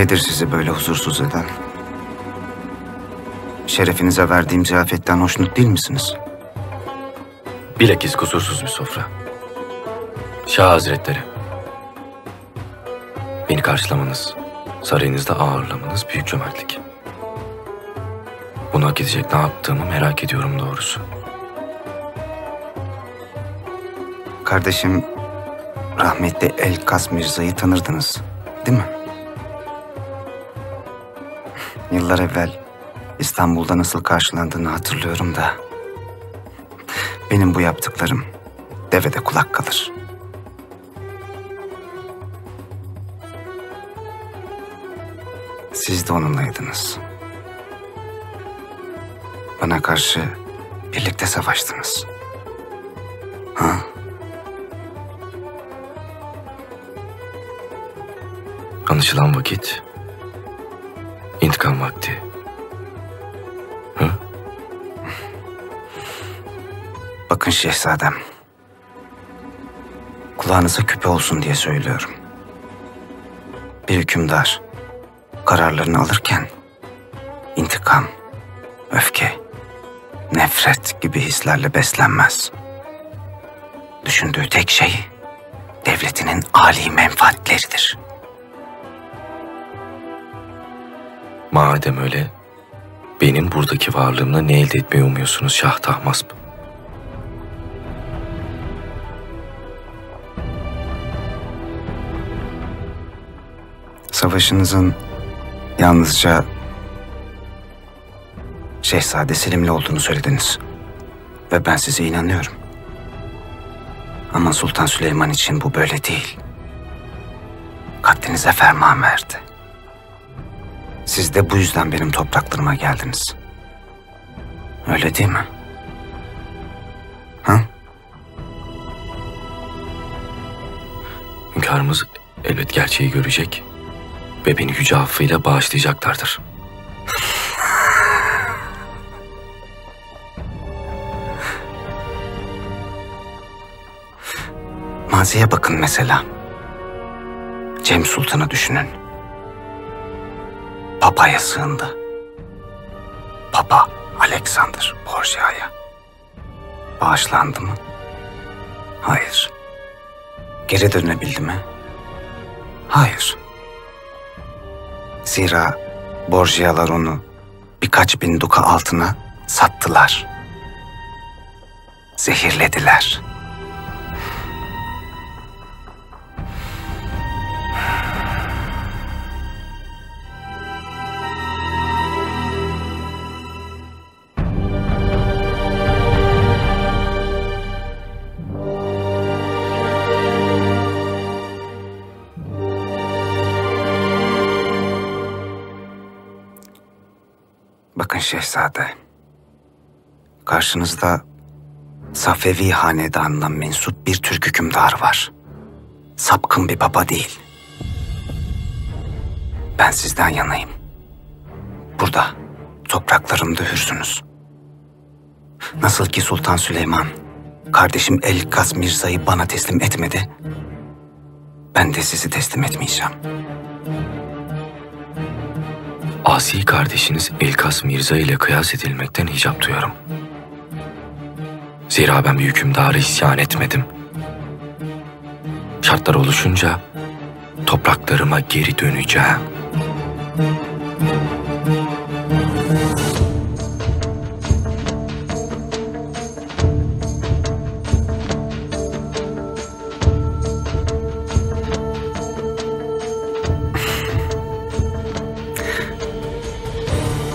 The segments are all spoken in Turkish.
Nedir sizi böyle huzursuz eden? Şerefinize verdiğim ziyafetten hoşnut değil misiniz? Bilakis kusursuz bir sofra. Şah Hazretleri. Beni karşılamanız, sarayınızda ağırlamanız büyük cömertlik. Bunu hak edecek ne yaptığımı merak ediyorum doğrusu. Kardeşim rahmetli Elkas Mirza'yı tanırdınız değil mi? Yıllar evvel İstanbul'da nasıl karşılandığını hatırlıyorum da. Benim bu yaptıklarım devede kulak kalır. Siz de onunlaydınız. Bana karşı birlikte savaştınız. Ha? Anlaşılan vakit, intikam vakti. Hı? Bakın şehzadem. Kulağınıza küpe olsun diye söylüyorum. Bir hükümdar kararlarını alırken intikam, öfke, nefret gibi hislerle beslenmez. Düşündüğü tek şey devletinin âli menfaatleridir. Madem öyle, benim buradaki varlığımla ne elde etmeyi umuyorsunuz Şah Tahmasp? Savaşınızın yalnızca Şehzade Selim'le olduğunu söylediniz. Ve ben size inanıyorum. Ama Sultan Süleyman için bu böyle değil. Katlinize ferman verdi. Siz de bu yüzden benim topraklarıma geldiniz. Öyle değil mi? Ha? Hünkârımız elbet gerçeği görecek ve beni yüce affıyla bağışlayacaklardır. Maziye bakın mesela. Cem Sultan'ı düşünün. Papa'ya sığındı. Papa Alexander Borgia'ya. Bağışlandı mı? Hayır. Geri dönebildi mi? Hayır. Zira Borgia'lar onu birkaç bin duka altına sattılar. Zehirlediler. Şehzade. Karşınızda Safevi hanedanına mensup bir Türk hükümdarı var. Sapkın bir baba değil. Ben sizden yanayım. Burada, topraklarımda hürsünüz. Nasıl ki Sultan Süleyman, kardeşim Elkas Mirza'yı bana teslim etmedi, ben de sizi teslim etmeyeceğim. Asi kardeşiniz Elkas Mirza ile kıyas edilmekten hicap duyarım. Zira ben bir hükümdara isyan etmedim. Şartlar oluşunca topraklarıma geri döneceğim.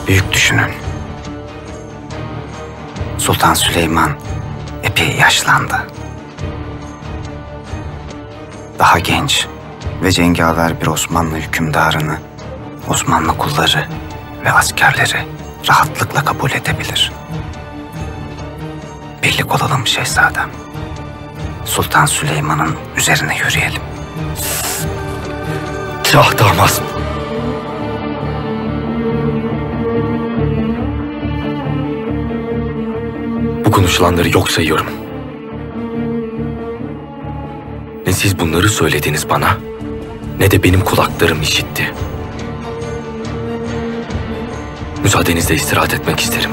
Büyük düşünün. Sultan Süleyman epey yaşlandı. daha genç ve cengaver bir Osmanlı hükümdarını Osmanlı kulları ve askerleri rahatlıkla kabul edebilir. Birlik olalım şehzadem. Sultan Süleyman'ın üzerine yürüyelim. Şah damat. Konuşulanları yok sayıyorum. Ne siz bunları söylediniz bana, ne de benim kulaklarım işitti. Müsaadenizle istirahat etmek isterim.